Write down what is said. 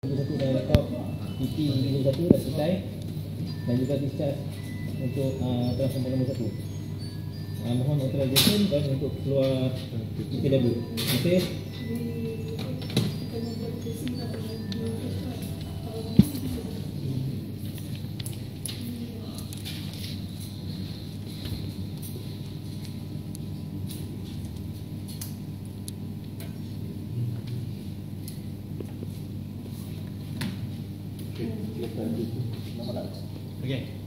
satu dah PT nombor satu dah selesai dan juga discharge untuk uh, transformer nombor satu. Uh, mohon authorization dan untuk keluar PKW. Terima Okay.